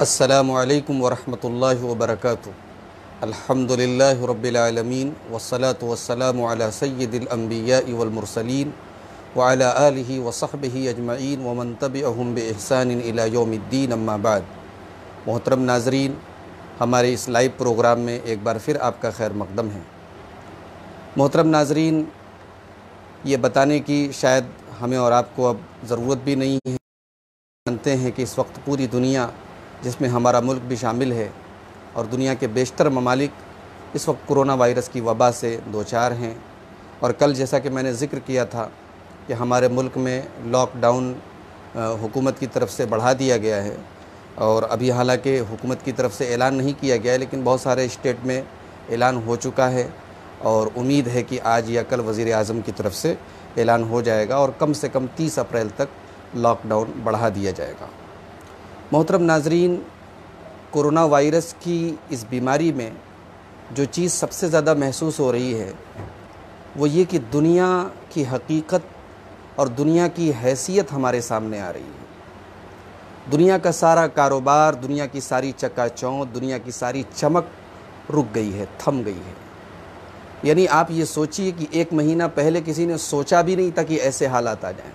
السلام علیکم ورحمۃ اللہ وبرکاتہ۔ الحمد للہ رب العالمین والصلاة والسلام علی سید الانبیاء والمرسلین وعلى آلہ وصحبہ اجمعین ومن تبعہم بإحسان الى یوم الدین اما بعد۔ محترم ناظرین، ہمارے اس لائیو پروگرام میں ایک بار پھر آپ کا خیر مقدم ہے۔ محترم ناظرین، یہ بتانے کی شاید ہمیں اور آپ کو اب ضرورت بھی نہیں ہے۔ جانتے ہیں کہ اس وقت پوری دنیا جس میں ہمارا ملک بھی شامل ہے اور دنیا کے بیشتر ممالک اس وقت کرونا وائرس کی وبا سے دوچار ہیں۔ اور کل جیسا کہ میں نے ذکر کیا تھا کہ ہمارے ملک میں لاک ڈاؤن حکومت کی طرف سے بڑھا دیا گیا ہے۔ اور ابھی حالانکہ حکومت کی طرف سے اعلان نہیں کیا گیا ہے لیکن بہت سارے اسٹیٹ میں اعلان ہو چکا ہے۔ اور امید ہے کہ آج یا کل وزیر اعظم کی طرف سے اعلان ہو جائے گا اور کم سے کم تیس اپریل تک لاک ڈاؤن بڑھا دیا جائے گا۔ محترم ناظرین، کرونا وائرس کی اس بیماری میں جو چیز سب سے زیادہ محسوس ہو رہی ہے، وہ یہ کہ دنیا کی حقیقت اور دنیا کی حیثیت ہمارے سامنے آ رہی ہے۔ دنیا کا سارا کاروبار، دنیا کی ساری چکا چوند دنیا کی ساری چمک رک گئی ہے، تھم گئی ہے۔ یعنی آپ یہ سوچئے کہ ایک مہینہ پہلے کسی نے سوچا بھی نہیں تھا کہ ایسے حالات آ جائیں۔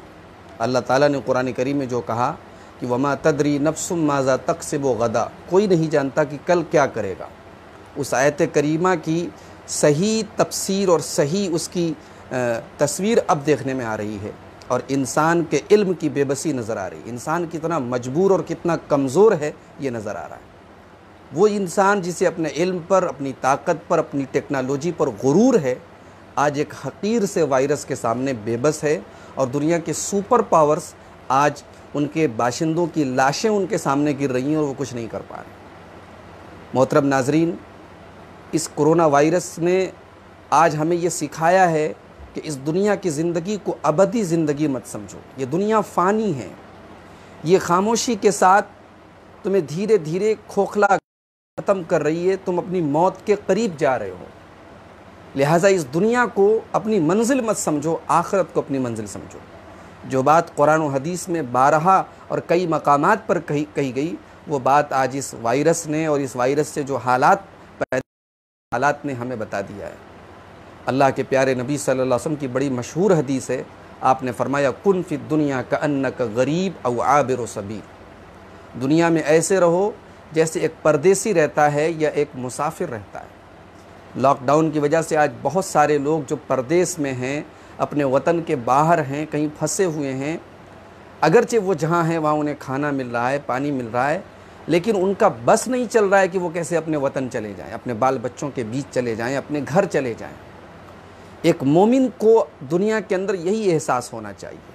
اللہ تعالیٰ نے قرآن کریم میں جو کہا کہ وما تدری نفس ماذا تقسب و غدا، کوئی نہیں جانتا کہ کل کیا کرے گا۔ اس آیت کریمہ کی صحیح تفسیر اور صحیح اس کی تصویر اب دیکھنے میں آ رہی ہے اور انسان کے علم کی بے بسی نظر آ رہی ہے۔ انسان کتنا مجبور اور کتنا کمزور ہے، یہ نظر آ رہا ہے۔ وہ انسان جسے اپنے علم پر، اپنی طاقت پر، اپنی ٹیکنالوجی پر غرور ہے، آج ایک حقیر سے وائرس کے سامنے بے بس ہے اور دنیا کے سپر پاورز آج ان کے باشندوں کی لاشیں ان کے سامنے گر رہی ہیں اور وہ کچھ نہیں کر پا رہے۔ محترم ناظرین، اس کرونا وائرس نے آج ہمیں یہ سکھایا ہے کہ اس دنیا کی زندگی کو ابدی زندگی مت سمجھو۔ یہ دنیا فانی ہے۔ یہ خاموشی کے ساتھ تمہیں دھیرے دھیرے کھوکھلا ختم کر رہی ہے۔ تم اپنی موت کے قریب جا رہے ہو۔ لہٰذا اس دنیا کو اپنی منزل مت سمجھو، آخرت کو اپنی منزل سمجھو۔ جو بات قرآن و حدیث میں بارہا اور کئی مقامات پر کہی کہی گئی، وہ بات آج اس وائرس نے اور اس وائرس سے جو حالات پیدا حالات نے ہمیں بتا دیا ہے۔ اللہ کے پیارے نبی صلی اللہ علیہ وسلم کی بڑی مشہور حدیث ہے۔ آپ نے فرمایا، کن فی دنیا کا ان کا غریب او عابر و صبیر دنیا میں ایسے رہو جیسے ایک پردیسی رہتا ہے یا ایک مسافر رہتا ہے۔ لاک ڈاؤن کی وجہ سے آج بہت سارے لوگ جو پردیس میں ہیں اپنے وطن کے باہر ہیں، کہیں پھنسے ہوئے ہیں۔ اگرچہ وہ جہاں ہیں، وہاں انہیں کھانا مل رہا ہے، پانی مل رہا ہے، لیکن ان کا بس نہیں چل رہا ہے کہ وہ کیسے اپنے وطن چلے جائیں، اپنے بال بچوں کے بیچ چلے جائیں، اپنے گھر چلے جائیں۔ ایک مومن کو دنیا کے اندر یہی احساس ہونا چاہیے۔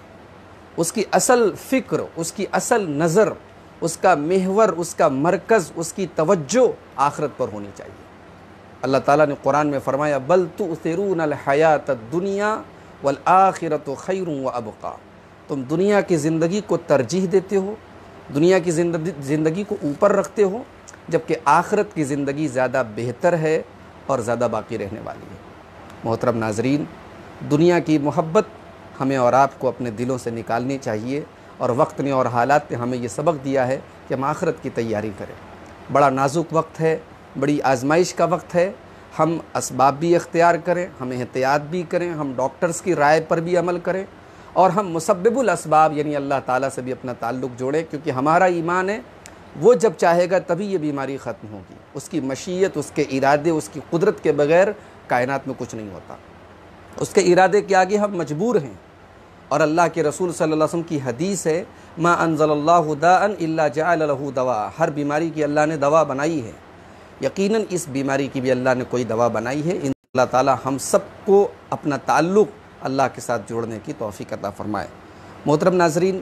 اس کی اصل فکر، اس کی اصل نظر، اس کا محور، اس کا مرکز، اس کی توجہ آخرت پر ہونی چاہیے۔ اللہ تعالیٰ نے قرآن میں فرمایا، بل تؤثرون الحیات الدنیا والآخرت خیر و ابقا۔ تم دنیا کی زندگی کو ترجیح دیتے ہو، دنیا کی زندگی کو اوپر رکھتے ہو، جبکہ آخرت کی زندگی زیادہ بہتر ہے اور زیادہ باقی رہنے والی ہے۔ محترم ناظرین، دنیا کی محبت ہمیں اور آپ کو اپنے دلوں سے نکالنی چاہیے اور وقت نے اور حالات نے ہمیں یہ سبق دیا ہے کہ ہم آخرت کی تیاری کریں۔ بڑا نازک وقت ہے، بڑی آزمائش کا وقت ہے ہم اسباب بھی اختیار کریں، ہم احتیاط بھی کریں، ہم ڈاکٹرز کی رائے پر بھی عمل کریں اور ہم مسبب الاسباب یعنی اللہ تعالیٰ سے بھی اپنا تعلق جوڑیں، کیونکہ ہمارا ایمان ہے، وہ جب چاہے گا تبھی یہ بیماری ختم ہوگی۔ اس کی مشیت، اس کے ارادے، اس کی قدرت کے بغیر کائنات میں کچھ نہیں ہوتا۔ اس کے ارادے کے آگے ہم مجبور ہیں۔ اور اللہ کے رسول صلی اللہ علیہ وسلم کی حدیث ہے، ما انزل اللہ دا ان اللہ جعل له دوا ہر بیماری کی اللہ نے دوا بنائی ہے۔ یقیناً اس بیماری کی بھی اللہ نے کوئی دوا بنائی ہے۔ ان اللہ تعالی ہم سب کو اپنا تعلق اللہ کے ساتھ جوڑنے کی توفیق عطا فرمائے۔ محترم ناظرین،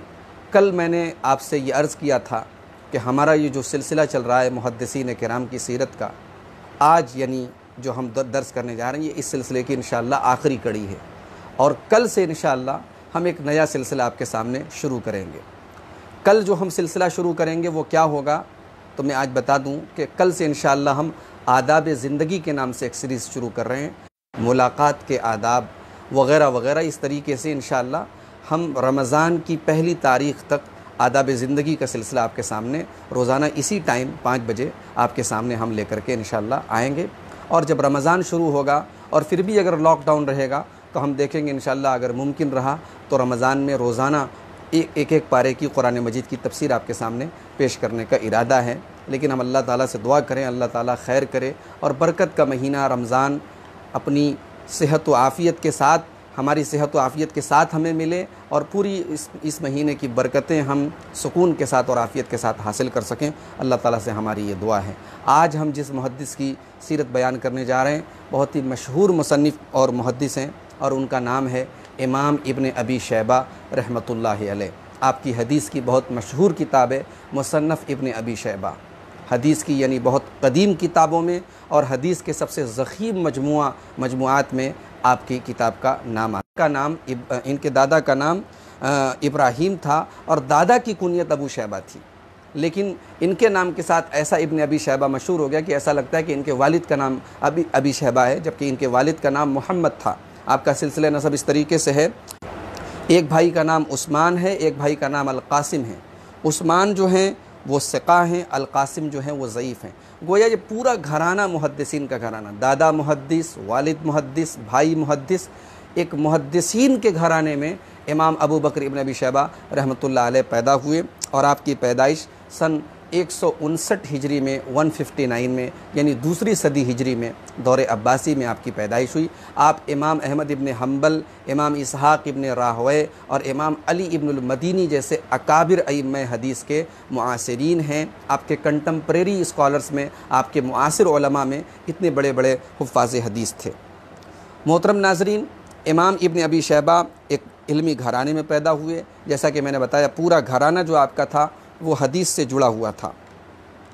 کل میں نے آپ سے یہ عرض کیا تھا کہ ہمارا یہ جو سلسلہ چل رہا ہے محدثین کرام کی سیرت کا، آج یعنی جو ہم درس کرنے جا رہے ہیں، یہ اس سلسلے کی انشاءاللہ آخری کڑی ہے۔ اور کل سے انشاءاللہ ہم ایک نیا سلسلہ آپ کے سامنے شروع کریں گے۔ کل جو ہم سلسلہ شروع کریں گے وہ کیا ہوگا؟ تو میں آج بتا دوں کہ کل سے انشاءاللہ ہم آداب زندگی کے نام سے ایک سیریز شروع کر رہے ہیں، ملاقات کے آداب وغیرہ وغیرہ، اس طریقے سے انشاءاللہ ہم رمضان کی پہلی تاریخ تک آداب زندگی کا سلسلہ آپ کے سامنے، روزانہ اسی ٹائم پانچ بجے آپ کے سامنے ہم لے کر کے انشاءاللہ آئیں گے۔ اور جب رمضان شروع ہوگا اور پھر بھی اگر لاک ڈاؤن رہے گا تو ہم دیکھیں گے انشاءاللہ اگر ممکن رہا تو رمضان میں روزانہ ایک ایک پارے کی قرآن مجید کی تفسیر آپ کے سامنے پیش کرنے کا ارادہ ہے۔ لیکن ہم اللہ تعالیٰ سے دعا کریں، اللہ تعالیٰ خیر کرے اور برکت کا مہینہ رمضان اپنی صحت و عافیت کے ساتھ، ہماری صحت و عافیت کے ساتھ ہمیں ملے اور پوری اس اس مہینے کی برکتیں ہم سکون کے ساتھ اور عافیت کے ساتھ حاصل کر سکیں۔ اللہ تعالیٰ سے ہماری یہ دعا ہے۔ آج ہم جس محدث کی سیرت بیان کرنے جا رہے ہیں، بہت ہی مشہور مصنف اور محدث ہیں اور ان کا نام ہے امام ابن ابی شیبہ رحمۃ اللہ علیہ۔ آپ کی حدیث کی بہت مشہور کتاب ہے مصنف ابن ابی شیبہ۔ حدیث کی یعنی بہت قدیم کتابوں میں اور حدیث کے سب سے ضخیم مجموعہ مجموعات میں آپ کی کتاب کا نام آتا کا نام ان کے دادا کا نام ابراہیم تھا اور دادا کی کنیت ابو شیبہ تھی۔ لیکن ان کے نام کے ساتھ ایسا ابن ابی شہبہ مشہور ہو گیا کہ ایسا لگتا ہے کہ ان کے والد کا نام ابی ابی شہبہ ہے، جبکہ ان کے والد کا نام محمد تھا۔ آپ کا سلسلہ نصب اس طریقے سے ہے۔ ایک بھائی کا نام عثمان ہے، ایک بھائی کا نام القاسم ہے۔ عثمان جو ہیں، وہ سقا ہیں، القاسم جو ہیں، وہ ضعیف ہیں۔ گویا یہ پورا گھرانہ محدثین کا گھرانہ، دادا محدث، والد محدث، بھائی محدث، ایک محدثین کے گھرانے میں امام ابو بکر ابن ابی شیبہ رحمۃ اللہ علیہ پیدا ہوئے اور آپ کی پیدائش سن ایک سو انسٹھ ہجری میں ون ففٹی نائن میں یعنی دوسری صدی ہجری میں دور عباسی میں آپ کی پیدائش ہوئی۔ آپ امام احمد ابن حنبل، امام اسحاق ابن راہوے اور امام علی ابن المدینی جیسے اکابر ائم حدیث کے معاصرین ہیں۔ آپ کے کنٹمپریری اسکالرز میں، آپ کے معاصر علماء میں اتنے بڑے بڑے حفاظ حدیث تھے۔ محترم ناظرین، امام ابن ابی شیبہ ایک علمی گھرانے میں پیدا ہوئے۔ جیسا کہ میں نے بتایا، پورا گھرانہ جو آپ کا تھا وہ حدیث سے جڑا ہوا تھا۔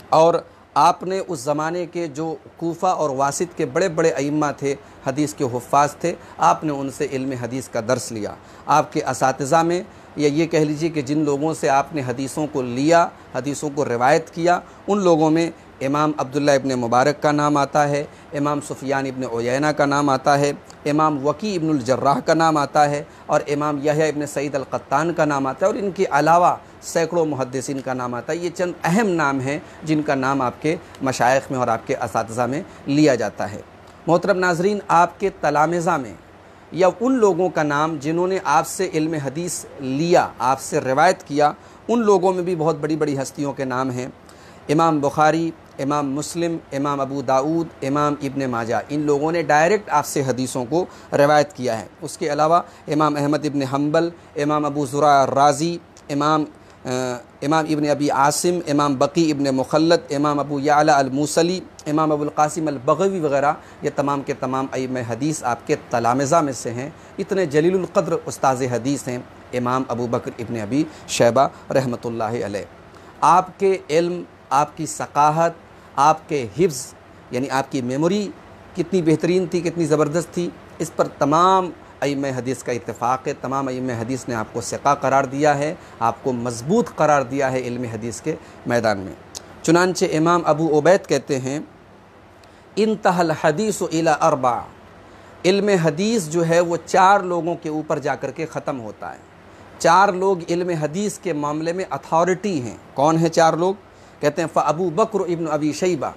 اور آپ نے اس زمانے کے جو کوفہ اور واسط کے بڑے بڑے ائمہ تھے، حدیث کے حفاظ تھے، آپ نے ان سے علم حدیث کا درس لیا۔ آپ کے اساتذہ میں یا یہ کہہ لیجیے کہ جن لوگوں سے آپ نے حدیثوں کو لیا، حدیثوں کو روایت کیا، ان لوگوں میں امام عبداللہ ابن مبارک کا نام آتا ہے، امام سفیان ابن عیینہ کا نام آتا ہے، امام وکی ابن الجراح کا نام آتا ہے اور امام یحییٰ ابن سعید القطان کا نام آتا ہے اور ان کے علاوہ سینکڑوں محدثین کا نام آتا ہے۔ یہ چند اہم نام ہیں جن کا نام آپ کے مشائق میں اور آپ کے اساتذہ میں لیا جاتا ہے۔ محترم ناظرین، آپ کے تلامزہ میں یا ان لوگوں کا نام جنہوں نے آپ سے علم حدیث لیا، آپ سے روایت کیا، ان لوگوں میں بھی بہت بڑی بڑی ہستیوں کے نام ہیں۔ امام بخاری امام مسلم، امام ابو داود امام ابن ماجہ، ان لوگوں نے ڈائریکٹ آپ سے حدیثوں کو روایت کیا ہے۔ اس کے علاوہ امام احمد ابن حنبل، امام ابو ذرا راضی امام امام ابن ابی عاصم، امام بقی ابن مخلط امام ابو یعلا الموسلی، امام ابو القاسم البغوی وغیرہ، یہ تمام کے تمام ائم حدیث آپ کے تلامزہ میں سے ہیں۔ اتنے جلیل القدر استاذ حدیث ہیں امام ابو بکر ابن ابی شیبہ رحمۃ اللہ علیہ۔ آپ کے علم، آپ کی ثقافت آپ کے حفظ یعنی آپ کی میموری کتنی بہترین تھی، کتنی زبردست تھی، اس پر تمام ائم حدیث کا اتفاق ہے، تمام ائم حدیث نے آپ کو سقا قرار دیا ہے، آپ کو مضبوط قرار دیا ہے علم حدیث کے میدان میں۔ چنانچہ امام ابو عبید کہتے ہیں انتہل حدیث و اربع۔ علم حدیث جو ہے وہ چار لوگوں کے اوپر جا کر کے ختم ہوتا ہے۔ چار لوگ علم حدیث کے معاملے میں اتھارٹی ہیں۔ کون ہیں چار لوگ؟ کہتے ہیں ابو بکر ابن ابی شیبہ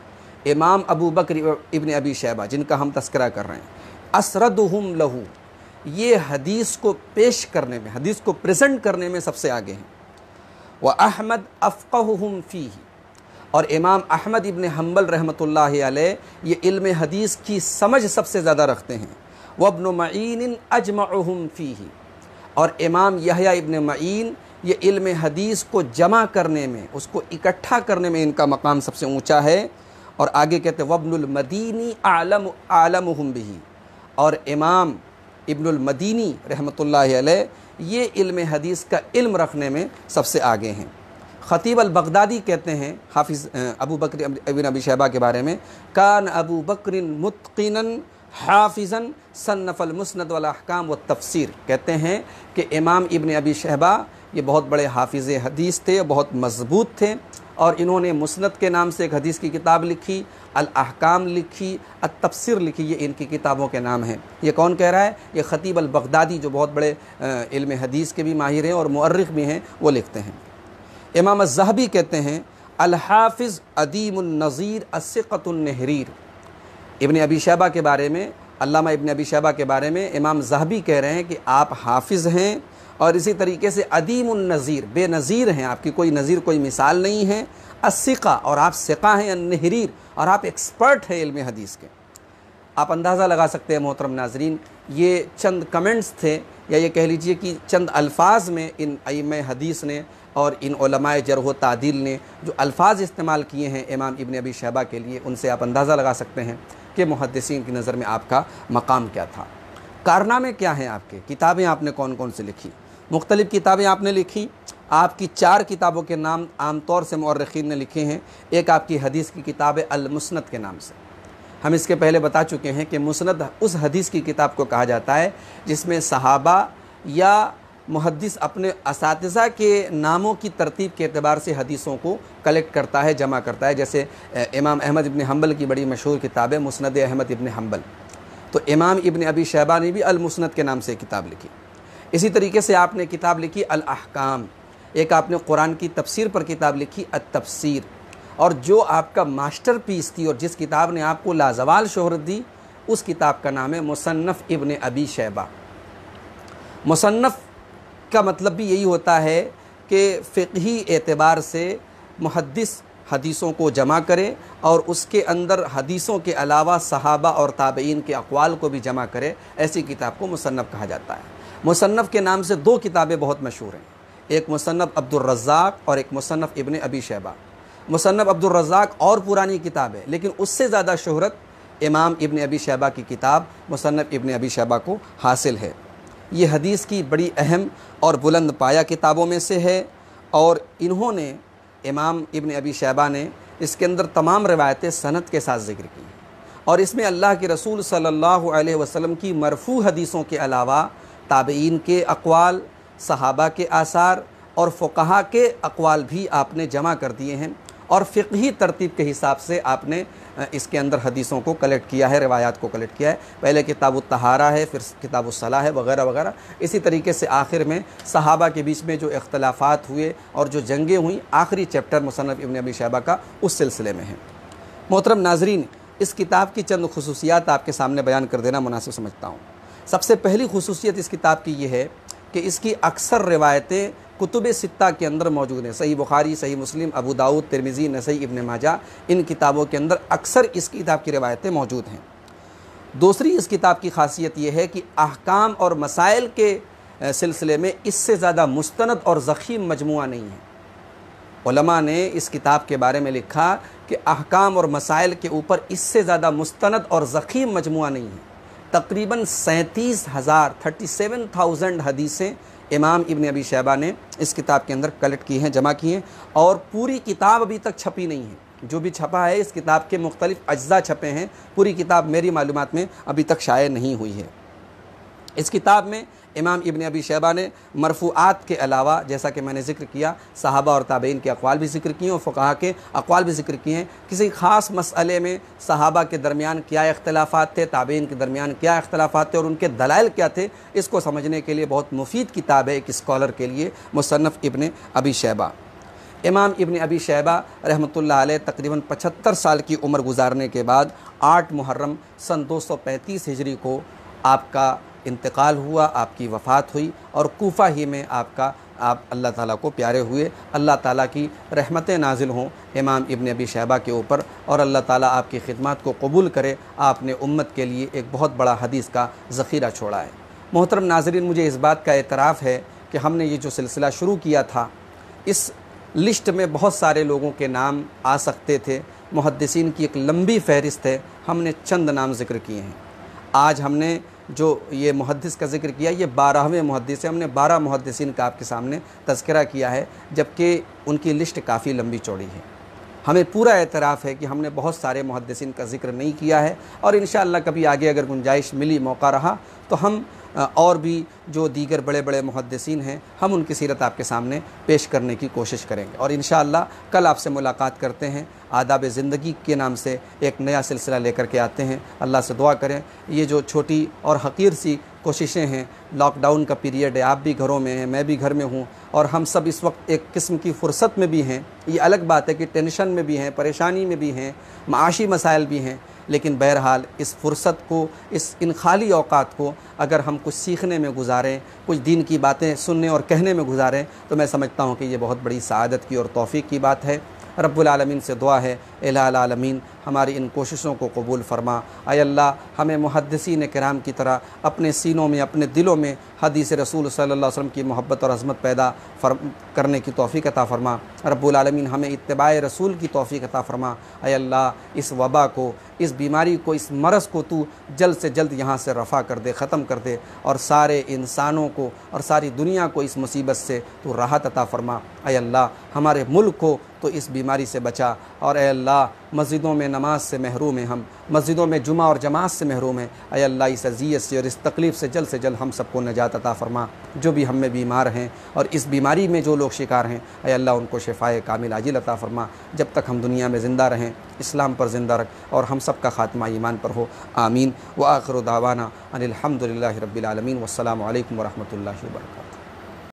امام ابو بکر ابن ابی شیبہ، جن کا ہم تذکرہ کر رہے ہیں۔ اسردہم لہو، یہ حدیث کو پیش کرنے میں، حدیث کو پریزنٹ کرنے میں سب سے آگے ہیں۔ وہ احمد افقہم فی اور امام احمد ابن حنبل رحمۃ اللہ علیہ یہ علم حدیث کی سمجھ سب سے زیادہ رکھتے ہیں۔ وہ ابن معین اجمعہم فی اور امام یحییٰ ابن معین یہ علم حدیث کو جمع کرنے میں، اس کو اکٹھا کرنے میں ان کا مقام سب سے اونچا ہے۔ اور آگے کہتے وبن المدینی عالم عالم بھی اور امام ابن المدینی رحمۃ اللہ علیہ، یہ علم حدیث کا علم رکھنے میں سب سے آگے ہیں۔ خطیب البغدادی کہتے ہیں، حافظ ابو بکر ابن ابی شہبہ کے بارے میں، کان ابو بکر متقن حافظاً صنف المسند والاحکام و کہتے ہیں کہ امام ابن ابی شہبہ یہ بہت بڑے حافظ حدیث تھے، بہت مضبوط تھے اور انہوں نے مسند کے نام سے ایک حدیث کی کتاب لکھی، الاحکام لکھی، التفسیر لکھی، یہ ان کی کتابوں کے نام ہیں۔ یہ کون کہہ رہا ہے؟ یہ خطیب البغدادی جو بہت بڑے علم حدیث کے بھی ماہر ہیں اور معرخ بھی ہیں، وہ لکھتے ہیں۔ امام الزہبی کہتے ہیں، الحافظ عدیم النظیر اسقت النحریر ابن ابی شیبہ کے بارے میں، علامہ ابن ابی شیبہ کے بارے میں امام زہبی کہہ رہے ہیں کہ آپ حافظ ہیں اور اسی طریقے سے عدیم النظیر، بے نظیر ہیں آپ کی، کوئی نظیر، کوئی مثال نہیں ہے۔ اسقہ اور آپ سقہ ہیں، النحریر، اور آپ ایکسپرٹ ہیں علم حدیث کے۔ آپ اندازہ لگا سکتے ہیں محترم ناظرین، یہ چند کمنٹس تھے، یا یہ کہہ لیجیے کہ چند الفاظ میں ان ائم حدیث نے اور ان علماء جرح و تعدیل نے جو الفاظ استعمال کیے ہیں امام ابن ابی شہبہ کے لیے، ان سے آپ اندازہ لگا سکتے ہیں کہ محدثین کی نظر میں آپ کا مقام کیا تھا۔ کارنامے کیا ہیں آپ کے؟ کتابیں آپ نے کون کون سے لکھی؟ مختلف کتابیں آپ نے لکھی، آپ کی چار کتابوں کے نام عام طور سے مورخین نے لکھے ہیں۔ ایک آپ کی حدیث کی کتاب ہے المسند کے نام سے۔ ہم اس کے پہلے بتا چکے ہیں کہ مسند اس حدیث کی کتاب کو کہا جاتا ہے جس میں صحابہ یا محدث اپنے اساتذہ کے ناموں کی ترتیب کے اعتبار سے حدیثوں کو کلیکٹ کرتا ہے، جمع کرتا ہے۔ جیسے امام احمد ابن حنبل کی بڑی مشہور کتاب ہے مسند احمد ابن حنبل۔ تو امام ابن ابی شہبہ نے بھی المسند کے نام سے کتاب لکھی۔ اسی طریقے سے آپ نے کتاب لکھی الاحکام۔ ایک آپ نے قرآن کی تفسیر پر کتاب لکھی التفسیر۔ اور جو آپ کا ماسٹر پیس تھی اور جس کتاب نے آپ کو لازوال شہرت دی، اس کتاب کا نام ہے مصنف ابن ابی شیبہ۔ مصنف کا مطلب بھی یہی ہوتا ہے کہ فقہی اعتبار سے محدث حدیثوں کو جمع کرے اور اس کے اندر حدیثوں کے علاوہ صحابہ اور تابعین کے اقوال کو بھی جمع کرے ایسی کتاب کو مصنف کہا جاتا ہے۔ مصنف کے نام سے دو کتابیں بہت مشہور ہیں۔ ایک مصنف عبد الرزاق اور ایک مصنف ابن ابی شیبہ۔ مصنف عبد الرزاق اور پرانی کتاب ہے، لیکن اس سے زیادہ شہرت امام ابن ابی شیبہ کی کتاب مصنف ابن ابی شیبہ کو حاصل ہے۔ یہ حدیث کی بڑی اہم اور بلند پایا کتابوں میں سے ہے اور انہوں نے امام ابن ابی شیبہ نے اس کے اندر تمام روایتیں صنعت کے ساتھ ذکر کی۔ اور اس میں اللہ کے رسول صلی اللہ علیہ وسلم کی مرفوع حدیثوں کے علاوہ تابعین کے اقوال، صحابہ کے آثار اور فقہا کے اقوال بھی آپ نے جمع کر دیے ہیں اور فقہی ترتیب کے حساب سے آپ نے اس کے اندر حدیثوں کو کلیکٹ کیا ہے، روایات کو کلیکٹ کیا ہے۔ پہلے کتاب الطہارہ ہے، پھر کتاب الصلاح ہے، وغیرہ وغیرہ۔ اسی طریقے سے آخر میں صحابہ کے بیچ میں جو اختلافات ہوئے اور جو جنگیں ہوئیں، آخری چیپٹر مصنف ابن ابی شہبہ کا اس سلسلے میں ہے۔ محترم ناظرین، اس کتاب کی چند خصوصیات آپ کے سامنے بیان کر دینا مناسب سمجھتا ہوں۔ سب سے پہلی خصوصیت اس کتاب کی یہ ہے کہ اس کی اکثر روایتیں کتب ستہ کے اندر موجود ہیں۔ صحیح بخاری، صحیح مسلم، ابو داود ترمیزی نسائی، ابن ماجہ، ان کتابوں کے اندر اکثر اس کتاب کی روایتیں موجود ہیں۔ دوسری اس کتاب کی خاصیت یہ ہے کہ احکام اور مسائل کے سلسلے میں اس سے زیادہ مستند اور زخیم مجموعہ نہیں ہے۔ علماء نے اس کتاب کے بارے میں لکھا کہ احکام اور مسائل کے اوپر اس سے زیادہ مستند اور زخیم مجموعہ نہیں ہے۔ تقریباً سینتیس ہزار، تھرٹی سیون تھاؤزنڈ حدیثیں امام ابن ابی شہبہ نے اس کتاب کے اندر کلیکٹ کی ہیں، جمع کی ہیں اور پوری کتاب ابھی تک چھپی نہیں ہے۔ جو بھی چھپا ہے اس کتاب کے مختلف اجزاء چھپے ہیں، پوری کتاب میری معلومات میں ابھی تک شائع نہیں ہوئی ہے۔ اس کتاب میں امام ابن ابی شیبہ نے مرفوعات کے علاوہ جیسا کہ میں نے ذکر کیا، صحابہ اور تابعین کے اقوال بھی ذکر کیے اور فقہ کے اقوال بھی ذکر کیے ہیں۔ کسی خاص مسئلے میں صحابہ کے درمیان کیا اختلافات تھے، تابعین کے درمیان کیا اختلافات تھے اور ان کے دلائل کیا تھے، اس کو سمجھنے کے لیے بہت مفید کتاب ہے ایک اسکالر کے لیے، مصنف ابن ابی شیبہ۔ امام ابن ابی شیبہ رحمۃ اللہ علیہ تقریباً پچھتر سال کی عمر گزارنے کے بعد آٹھ محرم سن دو سو پینتیس ہجری کو آپ کا انتقال ہوا، آپ کی وفات ہوئی اور کوفہ ہی میں آپ کا، آپ اللہ تعالیٰ کو پیارے ہوئے۔ اللہ تعالیٰ کی رحمتیں نازل ہوں۔ امام ابن ابی شہبہ کے اوپر اور اللہ تعالیٰ آپ کی خدمات کو قبول کرے، آپ نے امت کے لیے ایک بہت بڑا حدیث کا ذخیرہ چھوڑا ہے۔ محترم ناظرین، مجھے اس بات کا اعتراف ہے کہ ہم نے یہ جو سلسلہ شروع کیا تھا، اس لسٹ میں بہت سارے لوگوں کے نام آ سکتے تھے۔ محدثین کی ایک لمبی فہرست ہے۔ ہم نے چند نام ذکر کیے ہیں۔ آج ہم نے جو یہ محدث کا ذکر کیا، یہ بارہویں محدث ہے۔ ہم نے بارہ محدثین کا آپ کے سامنے تذکرہ کیا ہے، جبکہ ان کی لسٹ کافی لمبی چوڑی ہے۔ ہمیں پورا اعتراف ہے کہ ہم نے بہت سارے محدثین کا ذکر نہیں کیا ہے اور انشاءاللہ کبھی آگے اگر گنجائش ملی، موقع رہا، تو ہم اور بھی جو دیگر بڑے بڑے محدثین ہیں، ہم ان کی سیرت آپ کے سامنے پیش کرنے کی کوشش کریں گے۔ اور انشاءاللہ کل آپ سے ملاقات کرتے ہیں۔ آداب زندگی کے نام سے ایک نیا سلسلہ لے کر کے آتے ہیں۔ اللہ سے دعا کریں۔ یہ جو چھوٹی اور حقیر سی کوششیں ہیں، لاک ڈاؤن کا پیریڈ ہے، آپ بھی گھروں میں ہیں، میں بھی گھر میں ہوں، اور ہم سب اس وقت ایک قسم کی فرصت میں بھی ہیں۔ یہ الگ بات ہے کہ ٹینشن میں بھی ہیں، پریشانی میں بھی ہیں، معاشی مسائل بھی ہیں۔ لیکن بہرحال اس فرصت کو، اس ان خالی اوقات کو اگر ہم کچھ سیکھنے میں گزاریں، کچھ دین کی باتیں سننے اور کہنے میں گزاریں، تو میں سمجھتا ہوں کہ یہ بہت بڑی سعادت کی اور توفیق کی بات ہے۔ رب العالمین سے دعا ہے الہ العالمین ہماری ان کوششوں کو قبول فرما۔ اے اللہ، ہمیں محدثین کرام کی طرح اپنے سینوں میں، اپنے دلوں میں حدیث رسول صلی اللہ علیہ وسلم کی محبت اور عظمت پیدا کرنے کی توفیق عطا فرما۔ رب العالمین، ہمیں اتباع رسول کی توفیق عطا فرما۔ اے اللہ، اس وبا کو، اس بیماری کو، اس مرض کو تو جلد سے جلد یہاں سے رفع کر دے، ختم کر دے اور سارے انسانوں کو اور ساری دنیا کو اس مصیبت سے تو راحت عطا فرما۔ اے اللہ، ہمارے ملک کو تو اس بیماری سے بچا۔ اور اے اللہ مسجدوں میں نماز سے محروم ہیں ہم، مسجدوں میں جمعہ اور جماعت سے محروم ہیں۔ اے اللہ، اس عزیت سے اور اس تکلیف سے جلد سے جلد ہم سب کو نجات عطا فرما۔ جو بھی ہم میں بیمار ہیں اور اس بیماری میں جو لوگ شکار ہیں، اے اللہ، ان کو شفائے کامل عاجل عطا فرما۔ جب تک ہم دنیا میں زندہ رہیں، اسلام پر زندہ رکھ اور ہم سب کا خاتمہ ایمان پر ہو۔ آمین۔ و آخر و داوانہ ان الحمد رب العالمین۔ والسلام علیکم ورحمۃ اللہ وبرکاتہ۔